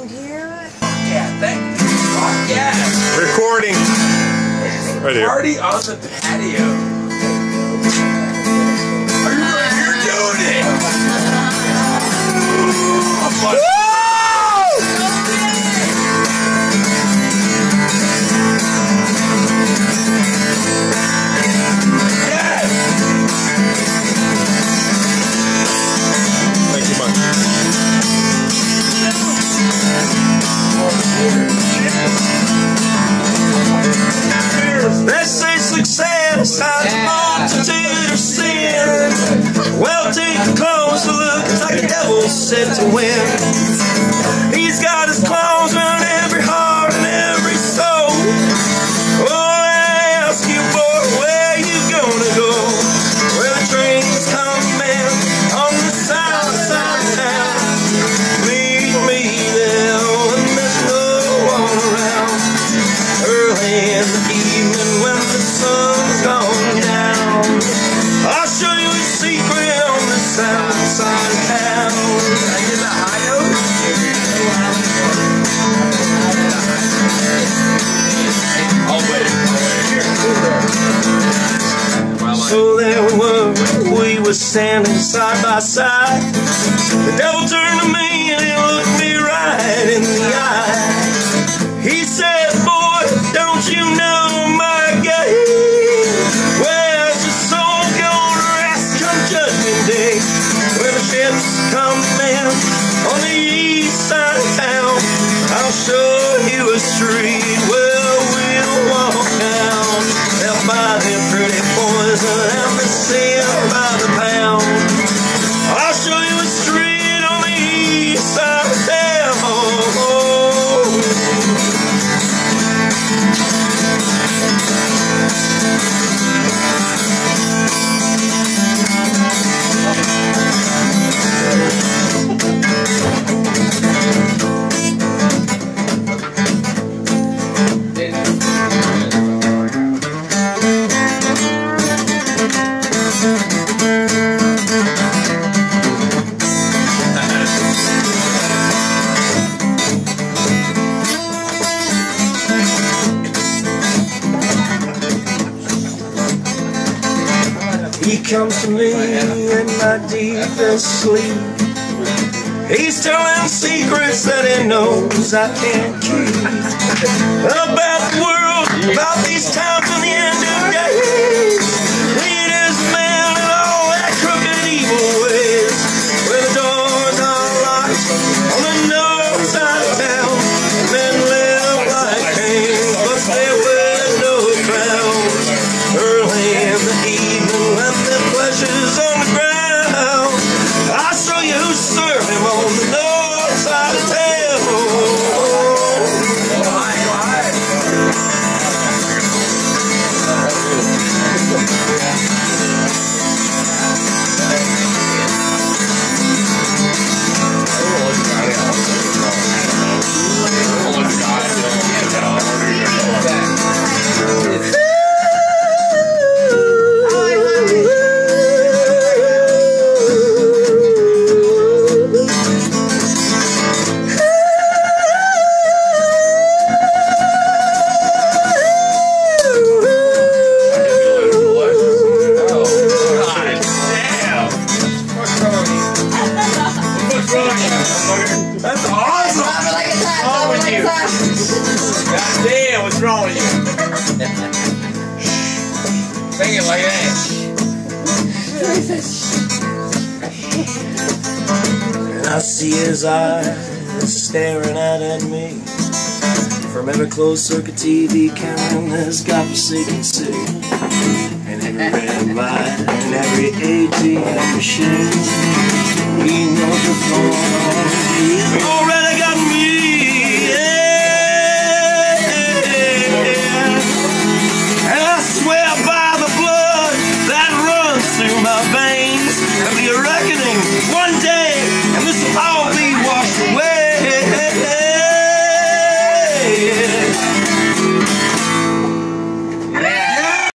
around here? Yeah, thank you. Fuck yeah. Recording. Right here. Party on the patio. They say success has a multitude of sin. Well, take a closer look, it's like the devil set to win. Were standing side by side. The devil turned to me and he looked me right in the eye. He said, Boy, don't you know my game? Where's your soul gonna rest come judgment day? When the ships come He comes to me oh, in my deepest sleep. He's telling secrets that he knows I can't keep. About the world, about these times and the end of days. That's awesome! Like time. Stop it like time. God damn, what's wrong with you? Sing it like that. And I see his eyes staring out at me From every closed circuit TV camera in this godforsaken city And every red light and every ATM machine He knows going on He's already got me